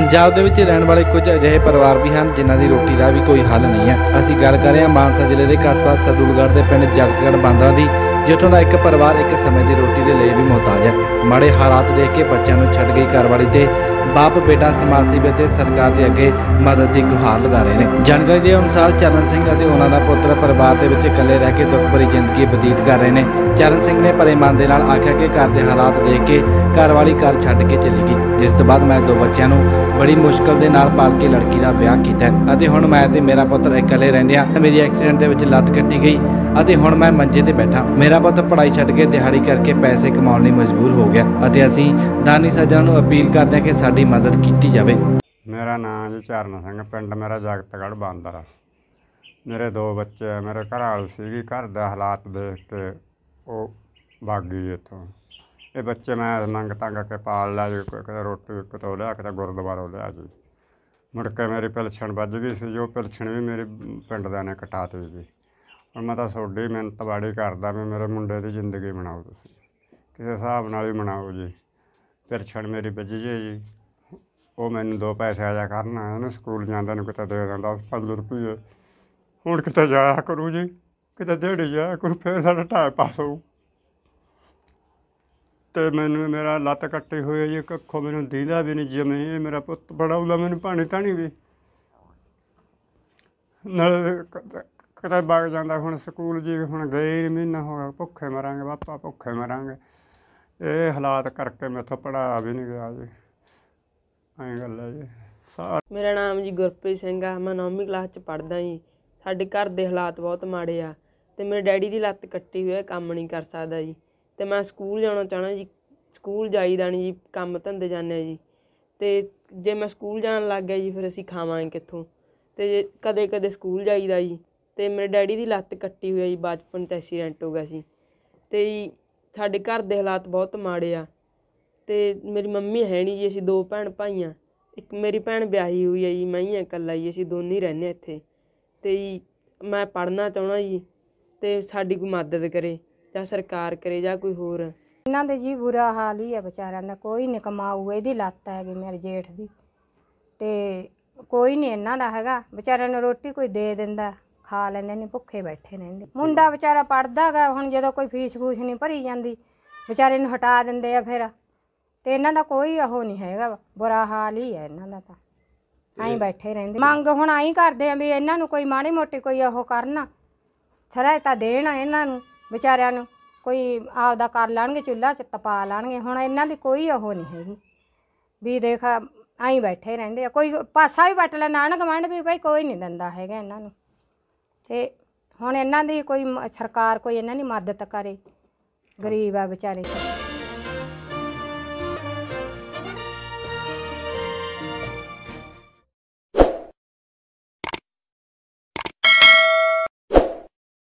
ਪੰਜਾਬ ਦੇ ਵਿੱਚ ਰਹਿਣ ਵਾਲੇ ਕੁਝ ਅਜਿਹੇ ਪਰਿਵਾਰ ਵੀ ਹਨ, ਜਿਨ੍ਹਾਂ ਦੀ ਰੋਟੀ ਦਾ ਵੀ ਕੋਈ ਹੱਲ ਨਹੀਂ ਹੈ। ਅਸੀਂ ਗੱਲ ਕਰ ਰਹੇ ਹਾਂ ਮਾਨਸਾ ਜ਼ਿਲ੍ਹੇ ਦੇ ਕਸਬਾ ਸਦੂਲਗੜ੍ਹ ਦੇ ਪਿੰਡ ਜਗਤਗੜ੍ਹ ਬਾਂਦਰਾ ਦੀ। ਜਿੱਥੋਂ ਦਾ ਇੱਕ ਪਰਿਵਾਰ ਇੱਕ ਸਮੇਂ ਦੀ ਰੋਟੀ ਦੇ ਲਈ ਵੀ ਮੁਹਤਾਜ ਹੈ। ਮਾੜੇ ਹਾਲਾਤ ਦੇਖ ਕੇ ਬੱਚਿਆਂ ਨੂੰ ਛੱਡ ਗਈ ਘਰਵਾਲੀ ਤੇ ਬਾਪ, ਬੇਟਾ ਸਮਾਜ ਸੇਵੀ ਤੇ ਸਰਕਾਰ ਦੇ ਅੱਗੇ ਮਦਦ ਦੀ ਗੁਹਾਰ ਲਗਾ ਰਹੇ ਨੇ। ਜਾਣਕਾਰੀ ਦੇ ਅਨੁਸਾਰ ਚਰਨ ਸਿੰਘ ਅਤੇ ਉਹਨਾਂ ਦਾ ਪੁੱਤਰ ਪਰਿਵਾਰ ਦੇ ਵਿੱਚ ਇਕੱਲੇ ਰਹਿ ਕੇ ਦੁੱਖ ਭਰੀ ਜ਼ਿੰਦਗੀ ਬਤੀਤ ਕਰ ਰਹੇ ਨੇ। ਚਰਨ ਸਿੰਘ ਨੇ ਭਰੇ ਮਨ ਦੇ ਨਾਲ ਆਖਿਆ ਕਿ ਘਰ ਦੇ ਹਾਲਾਤ ਦੇਖ ਕੇ ਘਰਵਾਲੀ ਘਰ ਛੱਡ ਕੇ ਚਲੀ ਗਈ। ਜਿਸ ਤੋਂ ਬਾਅਦ ਮੈਂ ਦੋ ਬੱਚਿਆਂ ਨੂੰ ਬੜੀ ਮੁਸ਼ਕਲ ਦੇ ਨਾਲ ਪਾਲ ਕੇ ਲੜਕੀ ਦਾ ਵਿਆਹ ਕੀਤਾ ਅਤੇ ਹੁਣ ਮੈਂ ਤੇ ਮੇਰਾ ਪੁੱਤਰ ਇਕੱਲੇ ਰਹਿੰਦੇ ਹਾਂ। ਮੇਰੀ ਐਕਸੀਡੈਂਟ ਦੇ ਵਿੱਚ ਲੱਤ ਕੱਟੀ ਗਈ। ਅਤੇ ਹੁਣ ਮੈਂ ਮੰਜੇ ਤੇ ਬੈਠਾ। ਮੇਰਾ ਪੁੱਤ ਪੜ੍ਹਾਈ ਛੱਡ ਕੇ ਦਿਹਾੜੀ ਕਰਕੇ ਪੈਸੇ ਕਮਾਉਣ ਲਈ ਮਜਬੂਰ ਹੋ ਗਿਆ ਅਤੇ ਅਸੀਂ ਦਾਨੀ ਸੱਜਣਾਂ ਨੂੰ ਅਪੀਲ ਕਰਦੇ ਹਾਂ ਕਿ ਸਾਡੀ ਮਦਦ ਕੀਤੀ ਜਾਵੇ। ਮੇਰਾ ਨਾਮ ਜੀ ਚਰਨ ਸਿੰਘ, ਪਿੰਡ ਮੇਰਾ ਜਗਤਗੜ੍ਹ ਬਾਂਦਰ ਆ। ਮੇਰੇ ਦੋ ਬੱਚੇ ਆ, ਮੇਰੇ ਘਰ ਵਾਲੀ ਸੀਗੀ, ਘਰ ਦੇ ਹਾਲਾਤ ਦੇਖ ਕੇ ਉਹ ਭੱਗ ਗਈ ਇੱਥੋਂ। ਇਹ ਬੱਚੇ ਮੈਂ ਨੰਗ ਤੰਗ ਕੇ ਪਾਲ ਲਿਆ ਜੀ ਕਿਤੇ ਰੋਟੀ ਕਿਤੇ ਲਿਆ, ਕਿਤੇ ਗੁਰਦੁਆਰਾ ਲਿਆ ਜੀ। ਮੁੜ ਕੇ ਮੇਰੀ ਪਿਲਛਣ ਵੱਜ ਗਈ ਸੀ, ਜੋ ਪਿਲਛਣ ਵੀ ਮੇਰੇ ਪਿੰਡ ਦਾ ਨੇ ਕਟਾਤੀ ਜੀ। ਹੁਣ ਮੈਂ ਤਾਂ ਤੁਹਾਡੀ ਮਿਹਨਤ ਬਾੜੀ ਕਰਦਾ ਵੀ ਮੇਰੇ ਮੁੰਡੇ ਦੀ ਜ਼ਿੰਦਗੀ ਬਣਾਓ ਤੁਸੀਂ। ਕਿਸੇ ਹਿਸਾਬ ਨਾਲ ਹੀ ਬਣਾਓ ਜੀ। ਪਿਲਛਣ ਮੇਰੀ ਵੱਜ ਜੇ ਜੀ। ਉਹ ਮੈਨੂੰ ਦੋ ਪੈਸੇ ਆ ਜਾ ਕਰਨਾ ਇਹਨੂੰ ਸਕੂਲ ਜਾਂਦਾ ਨੂੰ ਕਿਤੇ ਦੇ ਦਿੰਦਾ 5 ਰੁਪਏ। ਹੁਣ ਕਿਤੇ ਜਾਇਆ ਕਰੂ ਜੀ, ਕਿਤੇ ਦਿਹਾੜੀ ਜਾਇਆ ਕਰੂ, ਫਿਰ ਸਾਡਾ ਟਾਈਮ ਪਾਸ ਹੋਊ। ਤੇ ਮੈਨੂੰ ਮੇਰਾ ਲੱਤ ਕੱਟੀ ਹੋਈ ਹੈ ਜੀ ਕੱਖੋਂ ਮੈਨੂੰ ਦੀਦਾ ਵੀ ਨਹੀਂ ਜਮੇ ਮੇਰਾ ਪੁੱਤ ਬੜਾ ਉਹਦਾ ਮੈਨੂੰ ਪਾਣੀ ਤਾਣੀ ਵੀ। ਨਾਲ ਕਿਤੇ ਵਗ ਜਾਂਦਾ, ਹੁਣ ਸਕੂਲ ਜੀ ਹੁਣ ਗਏ ਹੀ ਮਹੀਨਾ ਹੋ ਗਿਆ, ਭੁੱਖੇ ਮਰਾਂਗੇ ਪਾਪਾ ਭੁੱਖੇ ਮਰਾਂਗੇ। ਇਹ ਹਾਲਾਤ ਕਰਕੇ ਮੈਥੋਂ ਪੜ੍ਹਾਇਆ ਵੀ ਨਹੀਂ ਗਿਆ ਜੀ। ਐਂ ਗੱਲ ਹੈ ਜੀ। ਸਾ ਮੇਰਾ ਨਾਮ ਜੀ ਗੁਰਪ੍ਰੀਤ ਸਿੰਘ ਆ, ਮੈਂ 9ਵੀਂ ਕਲਾਸ ਚ ਪੜ੍ਹਦਾ ਜੀ। ਸਾਡੇ ਘਰ ਦੇ ਹਾਲਾਤ ਬਹੁਤ ਮਾੜੇ ਆ ਤੇ ਮੇਰੇ ਡੈਡੀ ਦੀ ਲੱਤ ਕੱਟੀ ਹੋਈ ਹੈ ਕੰਮ ਨਹੀਂ ਕਰ ਸਕਦਾ ਜੀ। ਤੇ ਮੈਂ ਸਕੂਲ ਜਾਣਾ ਚਾਹਣਾ ਜੀ, ਸਕੂਲ ਜਾਈਦਾ ਨਹੀਂ ਜੀ, ਕੰਮ ਧੰਦੇ ਜਾਂਦੇ ਆ ਜੀ। ਤੇ ਜੇ ਮੈਂ ਸਕੂਲ ਜਾਣ ਲੱਗ ਗਿਆ ਜੀ, ਫਿਰ ਅਸੀਂ ਖਾਵਾਂਗੇ ਕਿੱਥੋਂ? ਤੇ ਜੇ ਕਦੇ ਕਦੇ ਸਕੂਲ ਜਾਈਦਾ ਜੀ। ਤੇ ਮੇਰੇ ਡੈਡੀ ਦੀ ਲੱਤ ਕੱਟੀ ਹੋਈ ਹੈ ਜੀ, ਬਚਪਨ 'ਤੇ ਐਕਸੀਡੈਂਟ ਹੋ ਗਿਆ ਸੀ। ਤੇ ਜੀ, ਸਾਡੇ ਘਰ ਦੇ ਹਾਲਾਤ ਬਹੁਤ ਮਾੜੇ ਆ। ਤੇ ਮੇਰੀ ਮੰਮੀ ਹੈ ਨਹੀਂ ਜੀ, ਅਸੀਂ ਦੋ ਭੈਣ ਭਾਈ ਆ ਇੱਕ ਮੇਰੀ ਭੈਣ ਵਿਆਹੀ ਹੋਈ ਹੈ ਜੀ, ਮੈਂ ਹੀ ਹਾਂ ਇਕੱਲਾ ਜੀ, ਅਸੀਂ ਦੋਨੇ ਹੀ ਰਹਿੰਦੇ ਹਾਂ ਇੱਥੇ। ਤੇ ਜੀ, ਮੈਂ ਪੜ੍ਹਨਾ ਚਾਹਣਾ ਜੀ, ਤੇ ਸਾਡੀ ਕੋਈ ਮਦਦ ਕਰੇ, ਜਾਂ ਸਰਕਾਰ ਕਰੇ, ਜਾਂ ਕੋਈ ਹੋਰ। ਇਹਨਾਂ ਦੇ ਜੀ ਬੁਰਾ ਹਾਲ ਹੀ ਆ ਵਿਚਾਰਿਆਂ ਦਾ, ਕੋਈ ਨਹੀਂ ਕਮਾਊ, ਇਹਦੀ ਲੱਤ ਹੈਗੀ ਮੇਰੇ ਜੇਠ ਦੀ। ਤੇ ਕੋਈ ਨਹੀਂ ਇਹਨਾਂ ਦਾ ਹੈਗਾ, ਵਿਚਾਰਿਆਂ ਨੂੰ ਰੋਟੀ ਕੋਈ ਦੇ ਦਿੰਦਾ। ਖਾ ਲੈਂਦੇ ਨੇ ਭੁੱਖੇ ਬੈਠੇ ਰਹਿੰਦੇ ਮੁੰਡਾ ਵਿਚਾਰਾ ਪੜਦਾਗਾ ਹੁਣ ਜਦੋਂ ਕੋਈ ਫੀਸ ਫੂਸ ਨਹੀਂ ਭਰੀ ਜਾਂਦੀ ਵਿਚਾਰੇ ਨੂੰ ਹਟਾ ਦਿੰਦੇ ਆ ਫਿਰ। ਤੇ ਇਹਨਾਂ ਦਾ ਕੋਈ ਉਹ ਨਹੀਂ ਹੈਗਾ ਬੁਰਾ ਹਾਲ ਹੀ ਹੈ ਇਹਨਾਂ ਦਾ ਤਾਂ। ਐਂ ਬੈਠੇ ਰਹਿੰਦੇ। ਮੰਗ ਹੁਣ ਐਂ ਕਰਦੇ ਆ ਵੀ ਇਹਨਾਂ ਨੂੰ ਕੋਈ ਮਾੜੀ ਮੋਟੀ ਕੋਈ ਉਹ ਕਰਨ ਸਹਾਇਤਾ ਦੇਣ ਇਹਨਾਂ ਨੂੰ ਵਿਚਾਰਿਆਂ ਨੂੰ। ਕੋਈ ਆਪਦਾ ਕਰ ਲੈਣਗੇ ਚੁੱਲ੍ਹਾ ਚ ਤਪਾ ਲੈਣਗੇ ਹੁਣ ਇਹਨਾਂ ਦੀ ਕੋਈ ਉਹ ਨਹੀਂ ਹੈਗੀ। ਵੀ ਦੇਖ ਐਂ ਬੈਠੇ ਰਹਿੰਦੇ ਆ। ਕੋਈ ਪਾਸਾ ਵੀ ਵੱਟ ਲੈਂਦਾ ਆਣ ਗਵਾਂਢ ਵੀ ਭਾਈ ਕੋਈ ਨਹੀਂ ਦਿੰਦਾ ਹੈਗਾ ਇਹਨਾਂ ਨੂੰ। ਤੇ ਹੁਣ ਇਹਨਾਂ ਦੀ ਕੋਈ ਮ- ਸਰਕਾਰ ਕੋਈ ਇਹਨਾਂ ਦੀ ਮਦਦ ਕਰੇ, ਗਰੀਬ ਆ ਵਿਚਾਰੇ